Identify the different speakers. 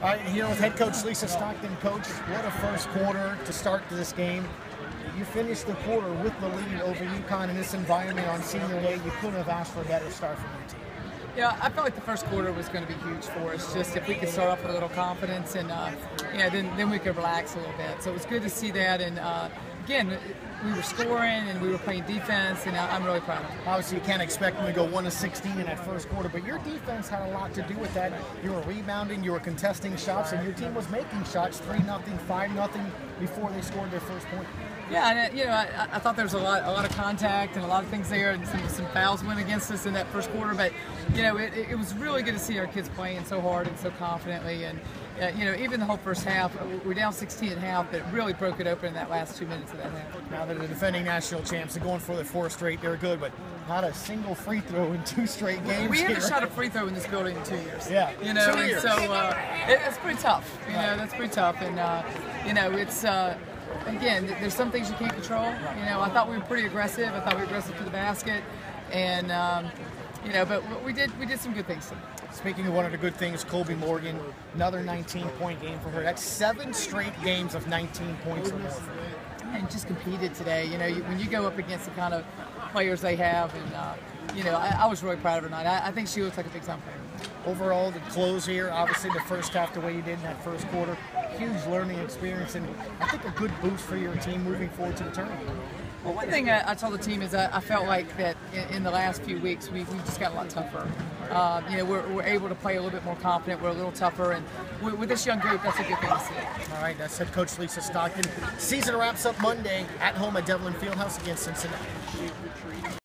Speaker 1: Right, here with head coach Lisa Stockton. Coach, what a first quarter to start this game. You finished the quarter with the lead over UConn in this environment on senior day. You couldn't have asked for a better start from your team.
Speaker 2: Yeah, I felt like the first quarter was going to be huge for us. Just if we could start off with a little confidence, and uh, yeah, then then we could relax a little bit. So it was good to see that. And uh, again, we were scoring and we were playing defense, and I'm really proud of it.
Speaker 1: Obviously, you can't expect them to go one to 16 in that first quarter, but your defense had a lot to do with that. You were rebounding, you were contesting shots, and your team was making shots three nothing, five nothing before they scored their first point.
Speaker 2: Yeah, and uh, you know, I, I, thought there was a lot, a lot of contact and a lot of things there, and some, some fouls went against us in that first quarter. But you know, it, it was really good to see our kids playing so hard and so confidently. And uh, you know, even the whole first half, we're down 16 at half, but it really broke it open in that last two minutes of.
Speaker 1: Now they're the defending national champs. They're going for the four straight. They're good, but not a single free throw in two straight games.
Speaker 2: We haven't shot a free throw in this building in two years.
Speaker 1: Yeah,
Speaker 2: you know,
Speaker 1: two years.
Speaker 2: so uh, it, it's pretty tough. You know, that's pretty tough, and uh, you know, it's. Uh, again, there's some things you can't control. You know, I thought we were pretty aggressive. I thought we were aggressive to the basket, and um, you know, but we did we did some good things.
Speaker 1: Speaking of one of the good things, Kolby Morgan, another 19-point game for her. That's seven straight games of 19 points or more.
Speaker 2: And just competed today. You know, you, when you go up against the kind of players they have, and uh, you know, I, I, was really proud of her tonight. I, I think she looks like a big time player
Speaker 1: overall the close here obviously the first half the way you did in that first quarter huge learning experience and i think a good boost for your team moving forward to the tournament
Speaker 2: well, one thing I, I told the team is I, I felt like that in, in, the last few weeks we, we just got a lot tougher. Uh, you know, we're, we're, able to play a little bit more confident. We're a little tougher, and with, with this young group, that's a good thing to see.
Speaker 1: All right, that's head coach Lisa Stockton. Season wraps up Monday at home at Devlin Fieldhouse against Cincinnati.